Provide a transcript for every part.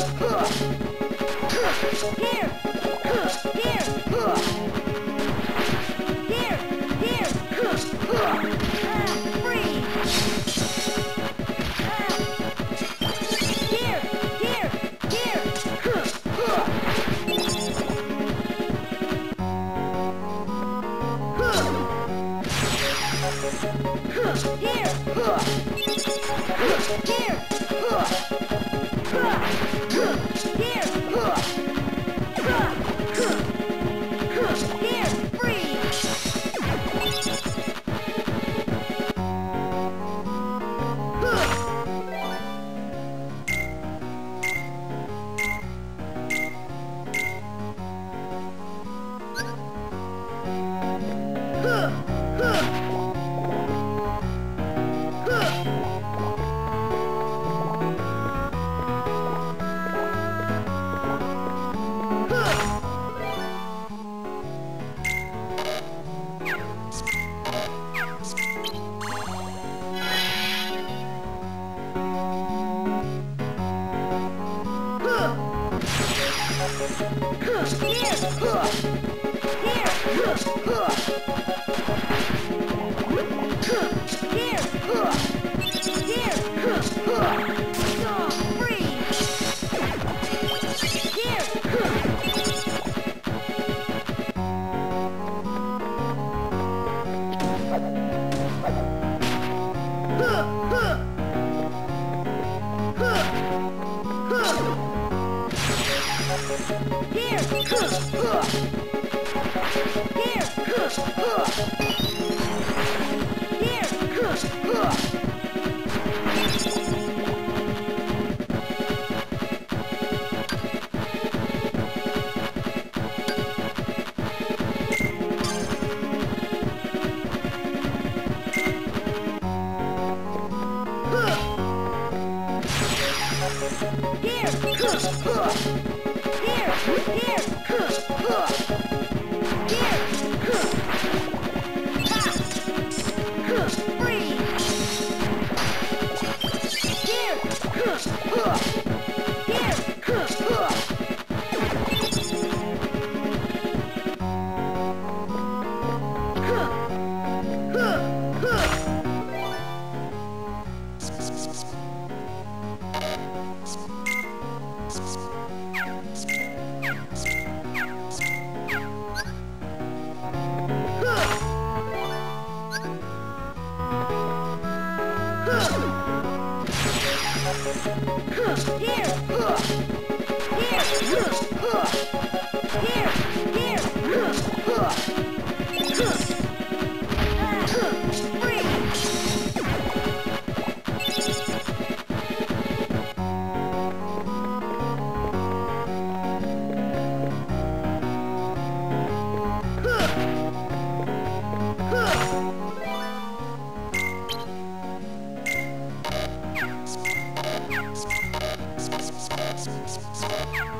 Huh. 呃呃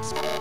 Sports.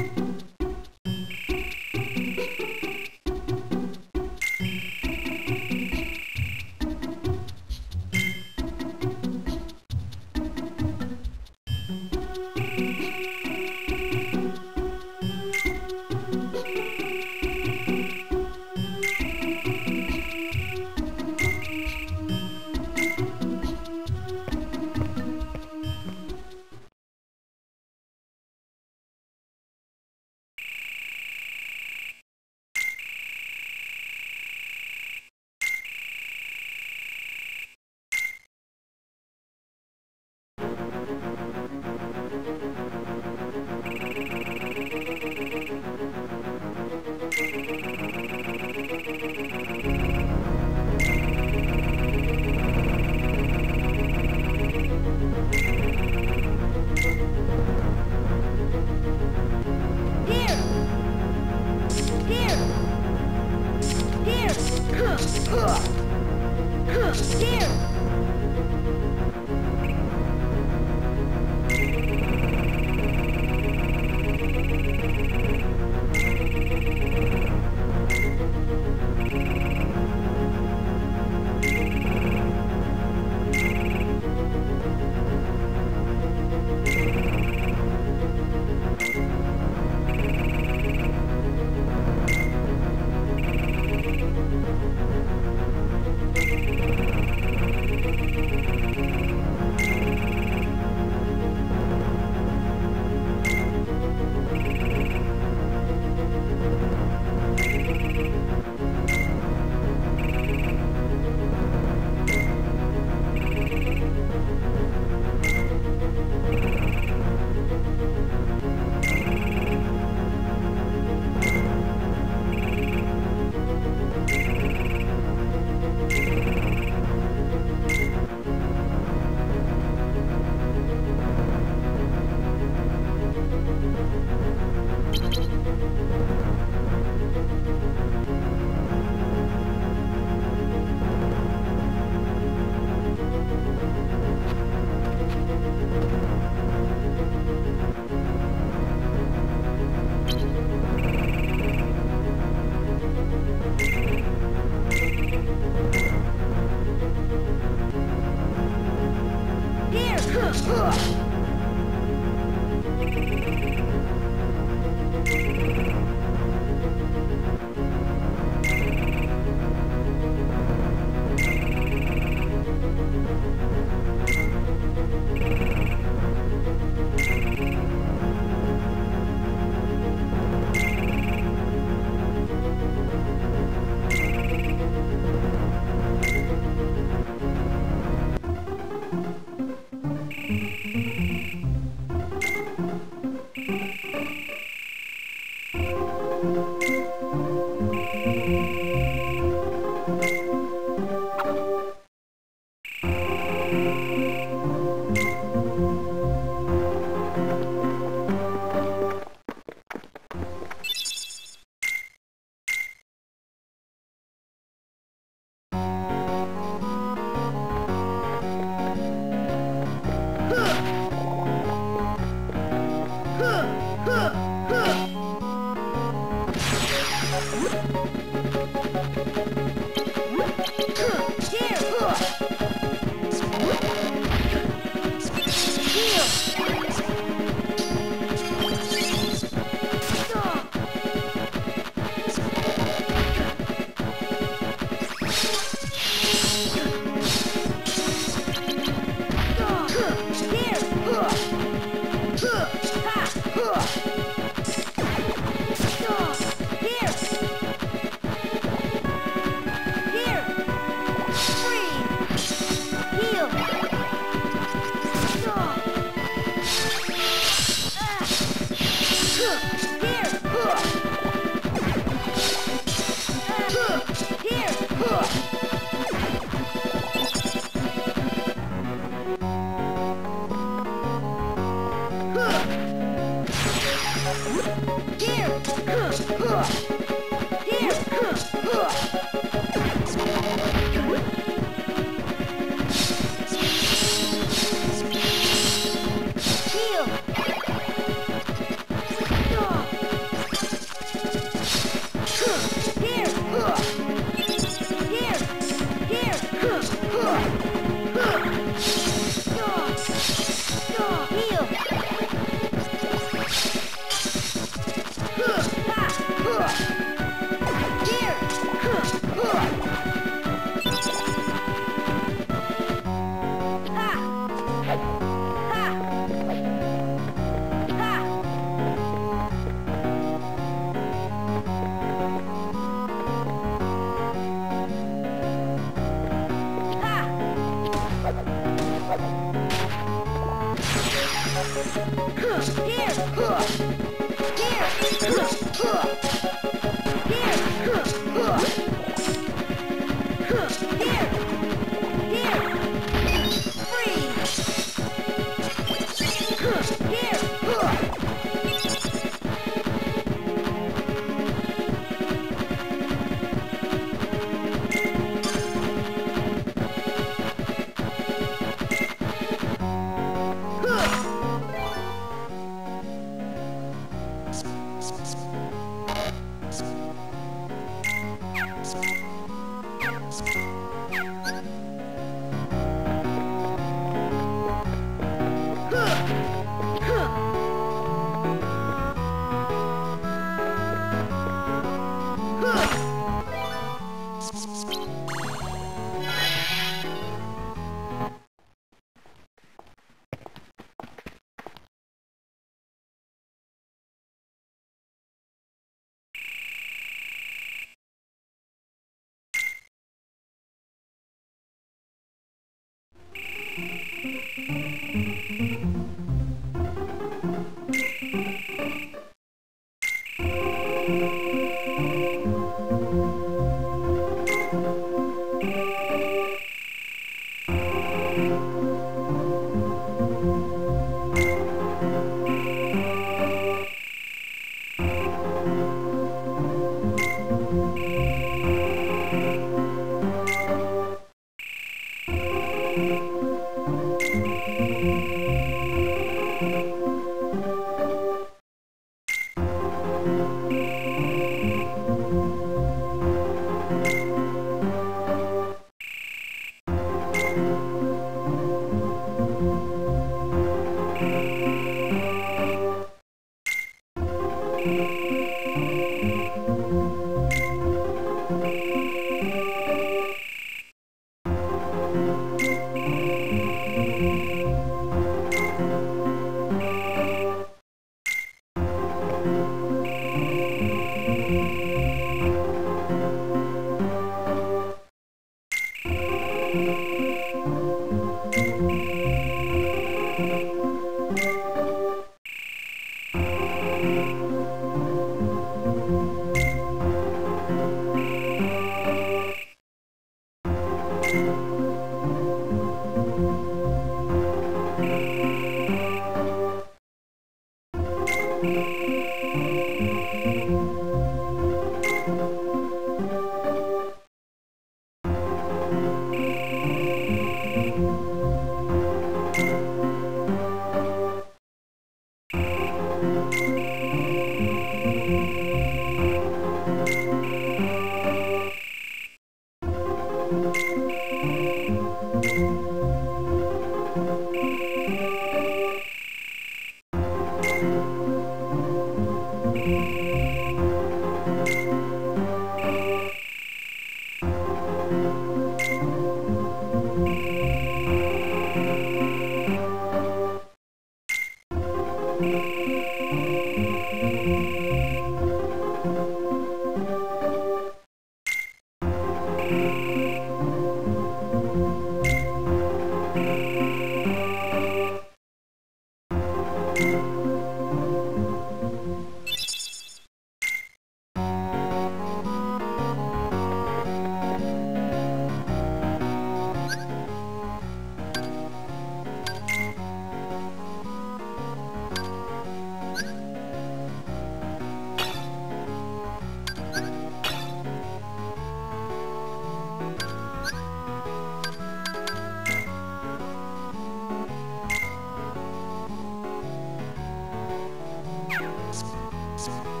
Freeze!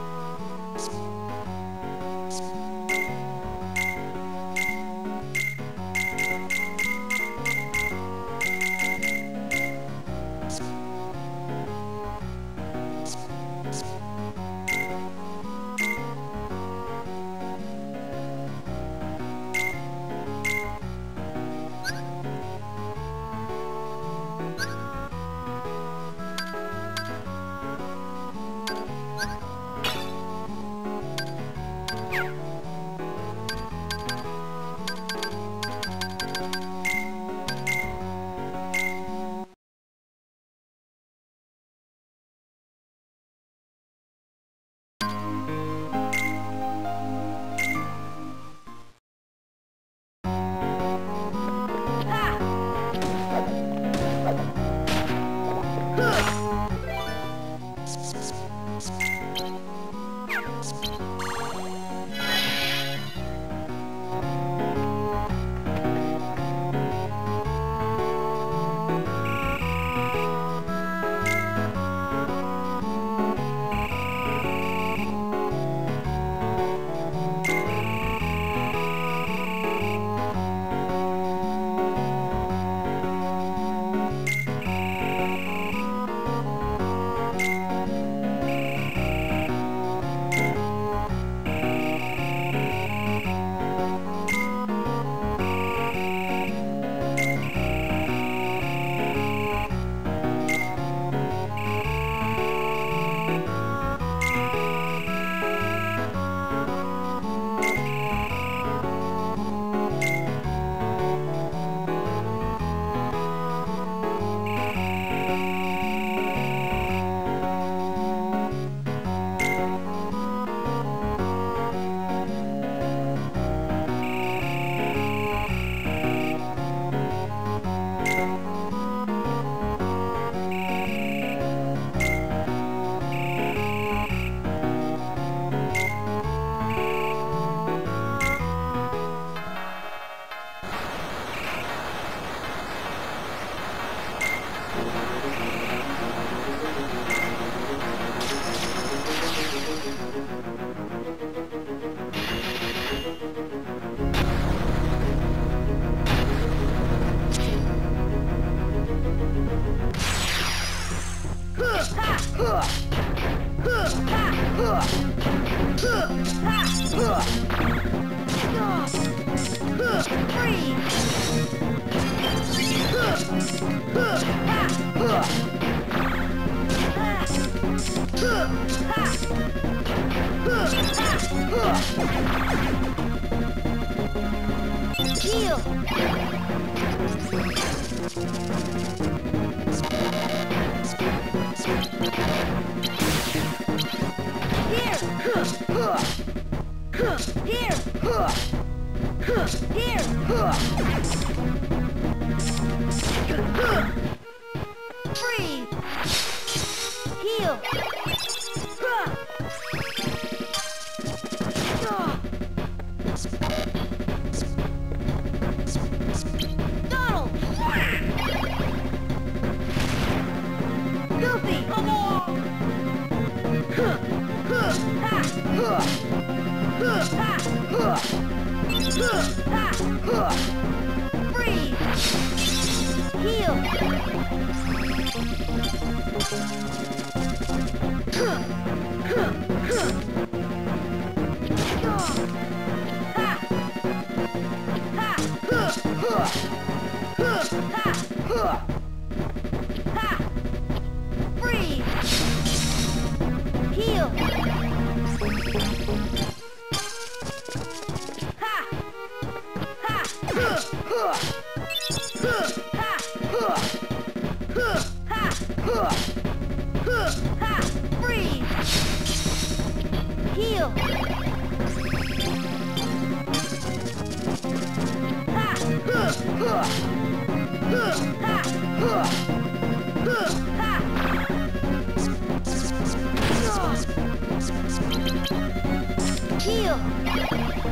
Heal! よ。